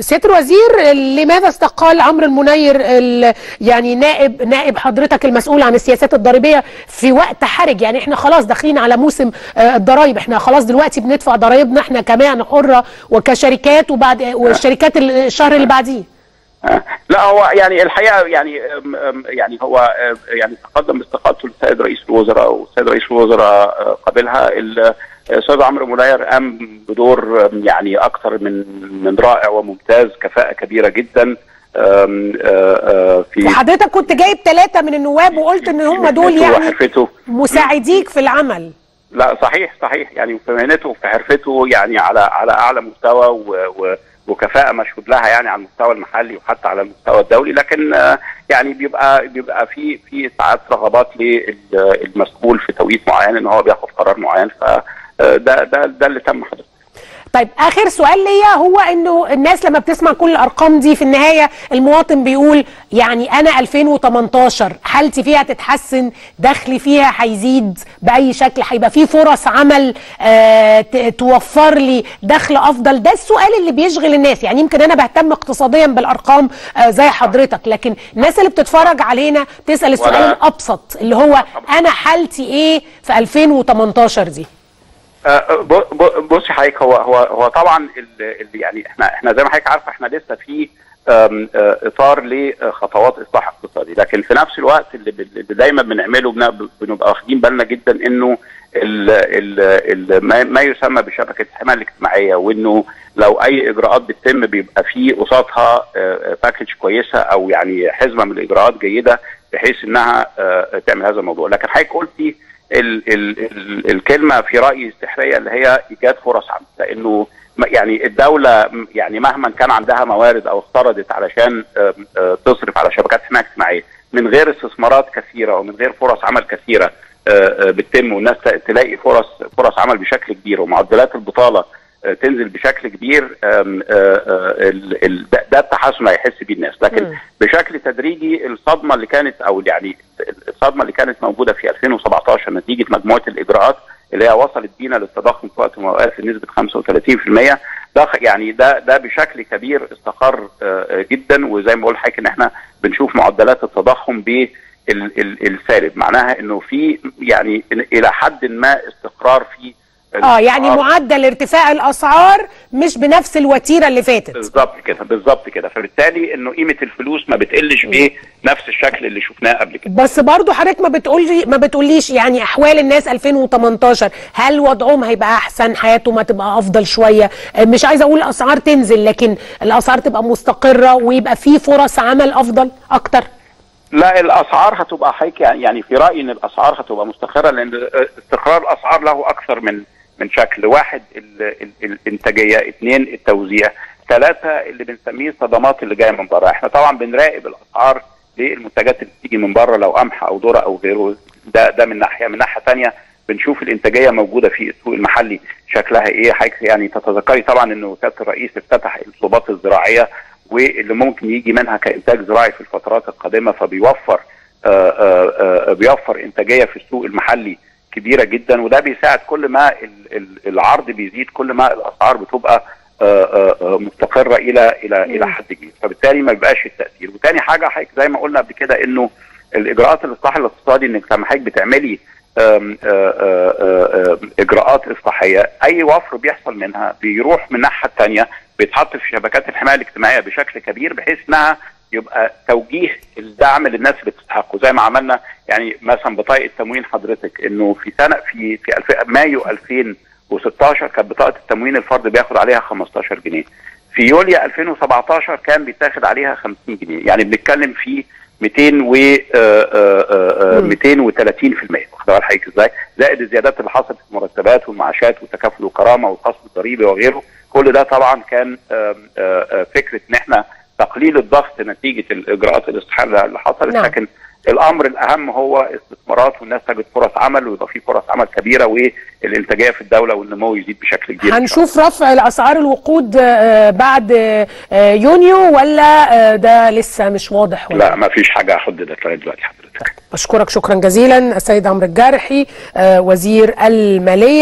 سيادة الوزير لماذا استقال عمرو المنير ال- يعني نائب نائب حضرتك المسؤول عن السياسات الضريبية في وقت حرج؟ يعني إحنا خلاص داخلين على موسم آه، الضرايب. إحنا خلاص دلوقتي بندفع ضرايبنا إحنا كمان حرة وكشركات وبعد والشركات ال- الشهر اللي بعديه. لا هو يعني الحقيقة يعني يعني هو يعني تقدم باستقالته للسيد رئيس الوزراء والسيد رئيس الوزراء آه، قبلها الاستاذ عمرو منير قام بدور يعني أكثر من من رائع وممتاز كفاءة كبيرة جدا آم، في وحضرتك كنت جايب ثلاثة من النواب وقلت إن هم دول يعني مساعديك في العمل. لا صحيح صحيح يعني في مهنته وفي حرفته يعني على على أعلى مستوى و و وكفاءة مشهود لها يعني على المستوى المحلي وحتى على المستوى الدولي لكن يعني بيبقى بيبقى في في ساعات رغبات للمسؤول في توقيت معين إن هو بياخد قرار معين فده ده ده اللي تم حضرتك طيب آخر سؤال ليا هو إنه الناس لما بتسمع كل الأرقام دي في النهاية المواطن بيقول يعني أنا 2018 حالتي فيها تتحسن؟ دخلي فيها هيزيد بأي شكل؟ هيبقى في فرص عمل آه توفر لي دخل أفضل؟ ده السؤال اللي بيشغل الناس. يعني يمكن أنا بهتم اقتصاديا بالأرقام آه زي حضرتك لكن الناس اللي بتتفرج علينا تسأل السؤال الأبسط اللي هو أنا حالتي إيه في 2018 دي؟ آه، ب- ب- بصي حضرتك هو هو هو طبعا يعني إحنا إحنا زي ما حضرتك عارفه إحنا لسه في آه، إطار لخطوات إصلاح اقتصادي. لكن في نفس الوقت اللي دايما بنعمله بن- بنبقى واخدين بالنا جدا إنه ال ال ال ما- يسمى بشبكة الحمايه الاجتماعيه وإنه لو أي إجراءات بتتم بيبقى في قصادها باكج كويسة أو يعني حزمة من الإجراءات جيدة بحيث إنها آه، تعمل هذا الموضوع. لكن حضرتك قلتي ال ال ال الكلمة في رأيي السحرية اللي هي إيجاد فرص عمل لأنه يعني الدولة يعني مهما كان عندها موارد أو افترضت علشان تصرف على شبكات حماية اجتماعية من غير استثمارات كثيرة ومن غير فرص عمل كثيرة بتتم والناس تلاقي فرص فرص عمل بشكل كبير ومعدلات البطالة تنزل بشكل كبير آه، آه، ده- التحسن اللي هيحس بيه الناس. لكن. بشكل تدريجي الصدمة اللي كانت أو يعني الصدمة اللي كانت موجودة في 2017 نتيجة مجموعة الإجراءات اللي هي وصلت بينا للتضخم في وقت من الاوقات بنسبه 35% ده يعني ده ده بشكل كبير استقر آه، جدا. وزي ما بقول لحضرتك إن إحنا بنشوف معدلات التضخم ب ال- ال- السالب. معناها إنه في يعني إلى حد ما استقرار في آه يعني الأسعار. معدل ارتفاع الأسعار مش بنفس الوتيرة اللي فاتت. بالظبط كده بالظبط كده. فبالتالي إنه قيمة الفلوس ما بتقلش بنفس الشكل اللي شفناه قبل كده. بس برضو حضرتك ما بتقولي ما بتقوليش يعني أحوال الناس 2018 هل وضعهم هيبقى أحسن حياتهم هتبقى أفضل شوية؟ آه، مش عايزة أقول الأسعار تنزل لكن الأسعار تبقى مستقرة ويبقى في فرص عمل أفضل أكتر. لا الأسعار هتبقى حضرتك يعني في رأيي إن الأسعار هتبقى مستقرة لأن استقرار الأسعار له أكثر من من شكل واحد ال ال الانتاجية. اثنين التوزيع. ثلاثة اللي بنسميه الصدمات اللي جاية من بره إحنا طبعا بنراقب الأسعار للمنتجات اللي بتيجي من بره لو قمح أو ذرة أو غيره. ده ده من ناحية. من ناحية ثانية بنشوف الانتاجية موجودة في السوق المحلي شكلها إيه. حضرتك يعني تتذكري طبعا انه سياده الرئيس افتتح الصوبات الزراعية واللي ممكن يجي منها كإنتاج زراعي في الفترات القادمة فبيوفر آآ آآ بيوفر انتاجية في السوق المحلي. كبيرة جدا وده بيساعد كل ما ال- ال- العرض بيزيد كل ما الأسعار بتبقى آآ آآ مستقرة إلى إلى إلى حد كبير. فبالتالي ما بيبقاش التأثير. وتاني حاجة حضرتك زي ما قلنا قبل كده إنه الإجراءات الاصلاح الاقتصادي إنك لما حضرتك بتعملي آم، آم، إجراءات إصلاحية أي وفر بيحصل منها بيروح من الناحية الثانية بيتحط في شبكات الحماية الاجتماعية بشكل كبير بحيث إنها يبقى توجيه الدعم للناس اللي بتستحقه زي ما عملنا يعني مثلا بطاقه تموين حضرتك إنه في سنة في في ألف... مايو 2016 كانت بطاقة التموين الفرد بياخد عليها 15 جنيه في يوليو 2017 كان بيتاخد عليها 50 جنيه يعني بنتكلم في 200 و آه، آه، آه،. 230% واخد بال حضرتك إزاي؟ زائد الزيادات اللي حصلت في المرتبات والمعاشات والتكافل والكرامه والخصم الضريبي وغيره كل ده طبعا كان آه، آه، فكرة إن إحنا تقليل الضغط نتيجة الإجراءات الاصلاحيه اللي حصلت نعم. لكن الأمر الأهم هو استثمارات والناس تجد فرص عمل ويبقى في فرص عمل كبيرة والإنتاجية في الدولة والنمو يزيد بشكل كبير. هنشوف رفع الأسعار الوقود آه، بعد آه، يونيو ولا آه، ده لسه مش واضح ولا لا ما فيش حاجة حددت لغايه دلوقتي حضرتك بشكرك شكرا جزيلا السيد عمرو الجارحي وزير المالية